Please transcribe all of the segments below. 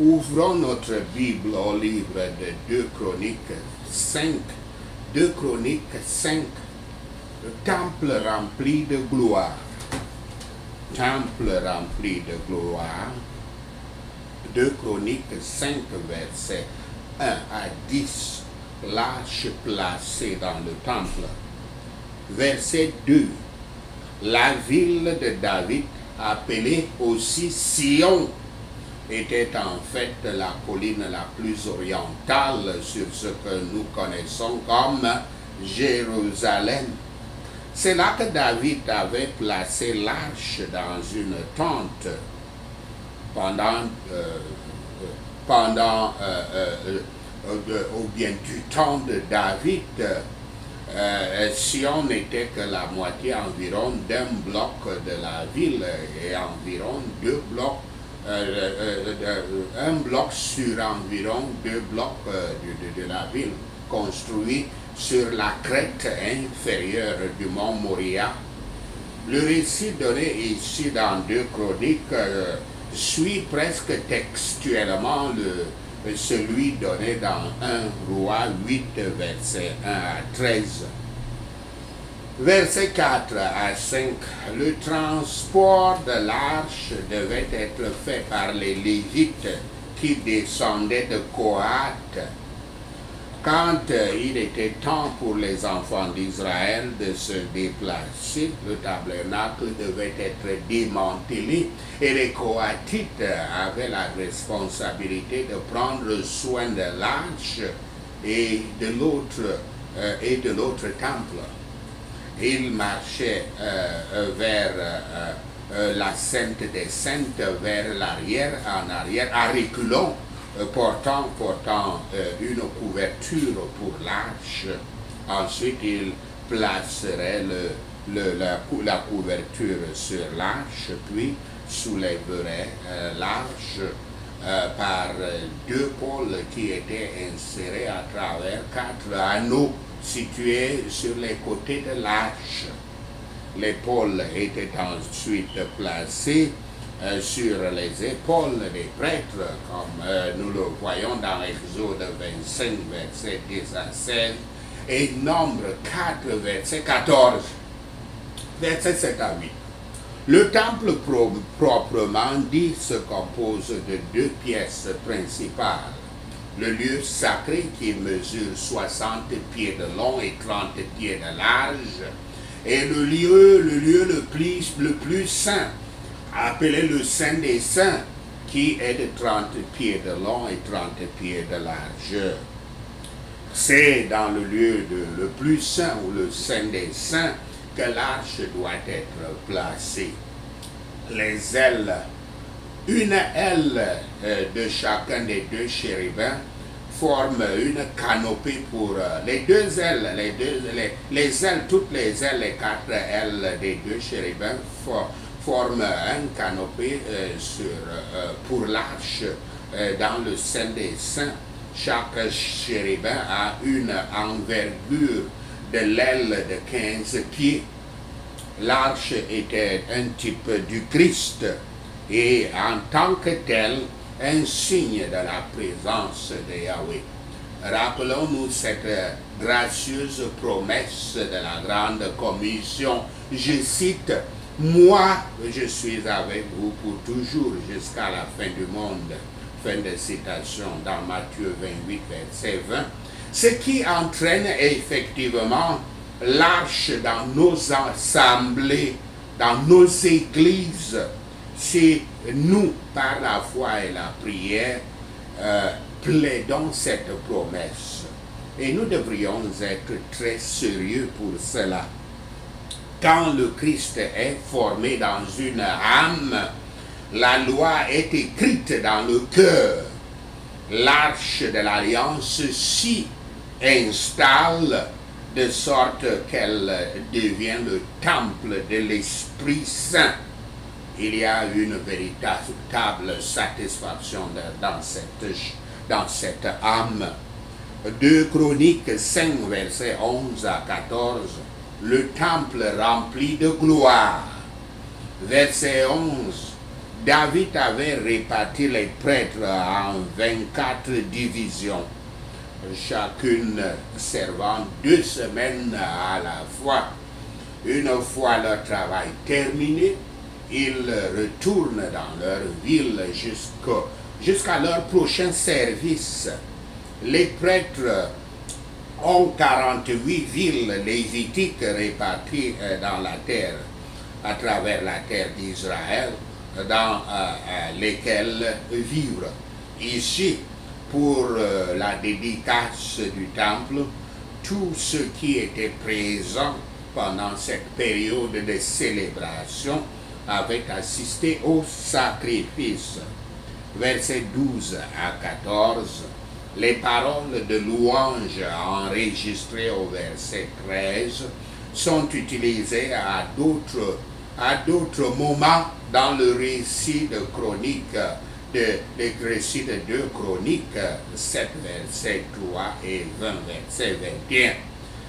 Ouvrons notre Bible au livre de 2 Chroniques 5. 2 Chroniques 5. Le temple rempli de gloire. Temple rempli de gloire. 2 Chroniques 5, versets 1 à 10. L'arche placée dans le temple. Verset 2. La ville de David, appelée aussi Sion, était en fait la colline la plus orientale sur ce que nous connaissons comme Jérusalem. C'est là que David avait placé l'arche dans une tente pendant, euh, pendant euh, euh, ou bien du temps de David. Sion n'était que la moitié environ d'un bloc de la ville et environ deux blocs un bloc sur environ deux blocs de, la ville, construit sur la crête inférieure du mont Moria. Le récit donné ici dans deux chroniques suit presque textuellement le, celui donné dans 1 roi 8, verset 1 à 13. Verset 4 à 5. Le transport de l'arche devait être fait par les Lévites qui descendaient de Coat. Quand il était temps pour les enfants d'Israël de se déplacer, le tabernacle devait être démantelé et les Coatites avaient la responsabilité de prendre soin de l'arche et de l'autre et de l'autre temple il marchait euh, vers euh, la Sainte des Saintes, vers l'arrière, en arrière, à reculons, portant, portant une couverture pour l'arche. Ensuite, il placerait le, la, la, couverture sur l'arche, puis soulèverait l'arche par deux pôles qui étaient insérés à travers quatre anneaux situé sur les côtés de l'arche. L'épaule était ensuite placée euh, sur les épaules des prêtres, comme euh, nous le voyons dans l'Exode 25, verset 10 à 16, et Nombre 4, verset 14, verset 7 à 8. Le temple proprement dit se compose de deux pièces principales le lieu sacré qui mesure 60 pieds de long et 30 pieds de large, est le lieu, le lieu le plus, le plus saint, appelé le Saint des Saints, qui est de 30 pieds de long et 30 pieds de largeur. C'est dans le lieu de, le plus saint ou le Saint des Saints que l'arche doit être placée. Les ailes une aile euh, de chacun des deux chérubins forme une canopée pour euh, les deux ailes, les, deux, les, ailes, toutes les ailes, les quatre ailes des deux chérubins forment un canopée euh, sur, pour l'arche dans le sein des saints. Chaque chérubin a une envergure de l'aile de 15 pieds. L'arche était un type du Christ et en tant que tel, un signe de la présence de Yahweh. Rappelons-nous cette gracieuse promesse de la grande commission. Je cite, moi, je suis avec vous pour toujours jusqu'à la fin du monde. Fin de citation dans Matthieu 28, verset 20. Ce qui entraîne effectivement l'arche dans nos assemblées, dans nos églises, c'est nous, par la foi et la prière, euh, plaidons cette promesse. Et nous devrions être très sérieux pour cela. Quand le Christ est formé dans une âme, la loi est écrite dans le cœur. L'arche de l'alliance s'y installe de sorte qu'elle devient le temple de l'Esprit Saint il y a une véritable satisfaction dans cette, dans cette âme. 2 Chroniques 5, versets 11 à 14, le temple rempli de gloire. Verset 11, David avait réparti les prêtres en 24 divisions, chacune servant deux semaines à la fois. Une fois leur travail terminé, ils retournent dans leur ville jusqu'à leur prochain service. Les prêtres ont 48 villes lévitiques réparties euh, dans la terre, à travers la terre d'Israël, dans euh, euh, lesquelles vivre. Ici, pour la dédicace du temple, tout ce qui était présent pendant cette période de célébration avait assisté au sacrifice. Versets 12 à 14 les paroles de louange enregistrées au verset 13 sont utilisées à d'autres, à d'autres moments dans le récit de chronique, de, le récit de deux chroniques, 7 verset 3 et 20 verset 21.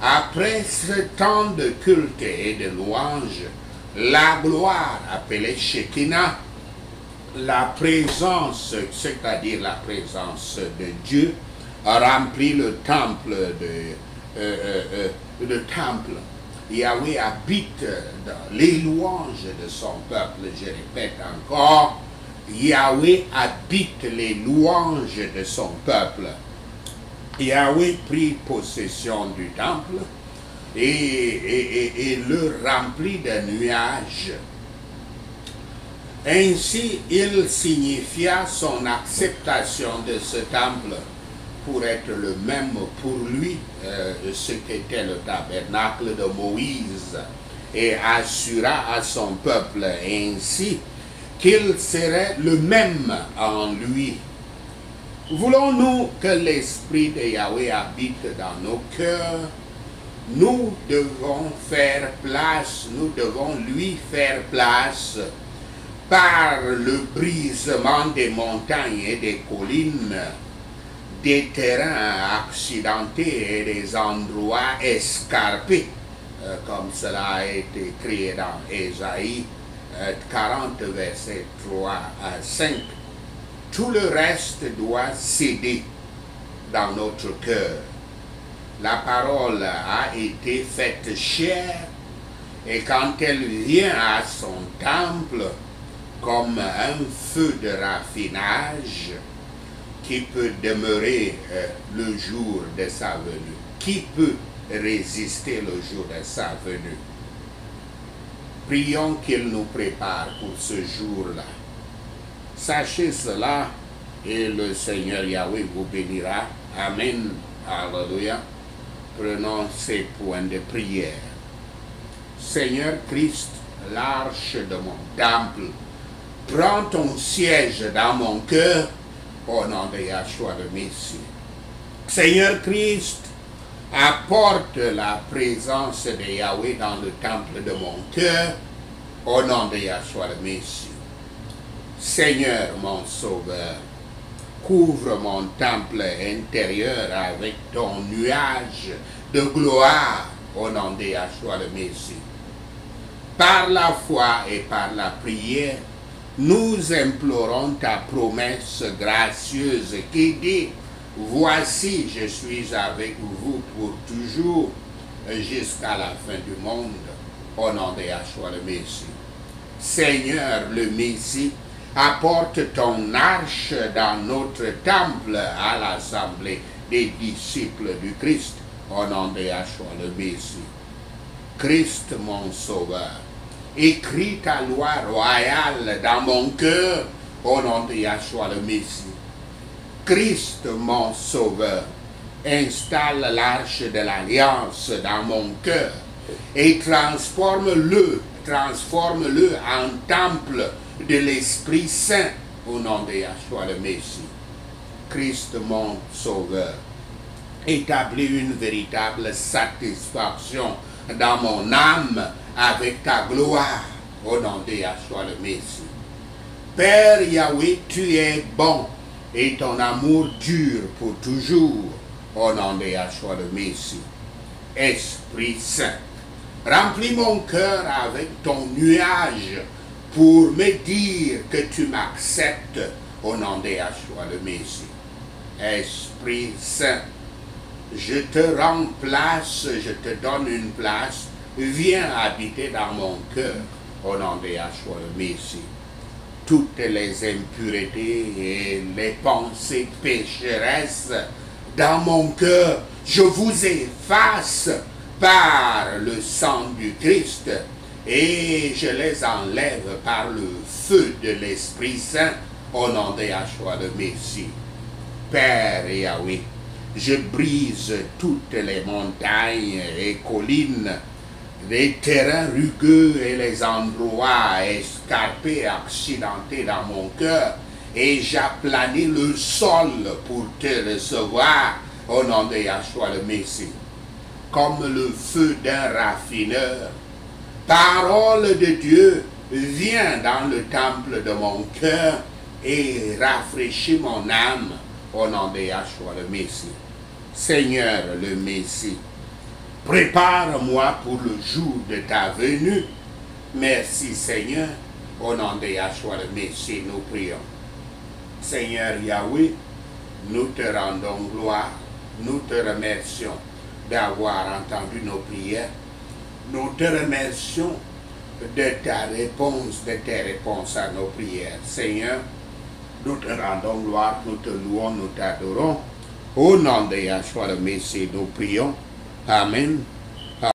Après ce temps de culte et de louange, la gloire appelée Shekinah la présence, c'est-à-dire la présence de Dieu, a rempli le temple de, euh, euh, euh, le temple. Yahweh habite dans les louanges de son peuple. Je répète encore, Yahweh habite les louanges de son peuple. Yahweh prit possession du temple et, le remplit de nuages ainsi, il signifia son acceptation de ce temple pour être le même pour lui, euh, ce qu'était le tabernacle de Moïse, et assura à son peuple ainsi qu'il serait le même en lui. Voulons-nous que l'Esprit de Yahweh habite dans nos cœurs Nous devons faire place, nous devons lui faire place par le brisement des montagnes et des collines, des terrains accidentés et des endroits escarpés, euh, comme cela a été créé dans Ésaïe 40, euh, verset 3 à 5. Tout le reste doit céder dans notre cœur. La parole a été faite chère et quand elle vient à son temple, comme un feu de raffinage qui peut demeurer euh, le jour de sa venue. Qui peut résister le jour de sa venue? Prions qu'il nous prépare pour ce jour-là. Sachez cela et le Seigneur Yahweh vous bénira. Amen. Alléluia. Prenons ces points de prière. Seigneur Christ, l'arche de mon temple, Prends ton siège dans mon cœur au nom de Yahshua le Messie. Seigneur Christ, apporte la présence de Yahweh dans le temple de mon cœur au nom de Yahshua le Messie. Seigneur mon Sauveur, couvre mon temple intérieur avec ton nuage de gloire au nom de le Messie. Par la foi et par la prière, nous implorons ta promesse gracieuse qui dit, voici je suis avec vous pour toujours jusqu'à la fin du monde, au nom de le Messie. Seigneur le Messie, apporte ton arche dans notre temple à l'assemblée des disciples du Christ, au nom de Yahshua le Messie. Christ mon sauveur, écris ta loi royale dans mon cœur au nom de Yahshua le Messie. Christ mon sauveur, installe l'arche de l'alliance dans mon cœur et transforme-le, transforme-le en temple de l'Esprit Saint au nom de Yahshua le Messie. Christ mon sauveur, établis une véritable satisfaction dans mon âme avec ta gloire au nom de Yahshua le Messie. Père Yahweh, tu es bon et ton amour dure pour toujours au nom de Yahshua le Messie. Esprit Saint, remplis mon cœur avec ton nuage pour me dire que tu m'acceptes au nom de Yahshua le Messie. Esprit Saint, je te remplace, je te donne une place, viens habiter dans mon cœur au nom de Yahshua le Messie. Toutes les impuretés et les pensées pécheresses dans mon cœur, je vous efface par le sang du Christ et je les enlève par le feu de l'Esprit Saint au nom de Yahshua le Messie. Père Yahweh, je brise toutes les montagnes et collines, les terrains rugueux et les endroits escarpés accidentés dans mon cœur, et j'aplanis le sol pour te recevoir au nom de Yahshua le Messie. Comme le feu d'un raffineur, parole de Dieu vient dans le temple de mon cœur et rafraîchit mon âme au nom de le Messie. Seigneur le Messie, prépare-moi pour le jour de ta venue. Merci Seigneur, au nom de Yahshua le Messie, nous prions. Seigneur Yahweh, nous te rendons gloire, nous te remercions d'avoir entendu nos prières. Nous te remercions de ta réponse, de tes réponses à nos prières. Seigneur, nous te rendons gloire, nous te louons, nous t'adorons. Au nom de Yahshua le Messie, nous prions. Amen.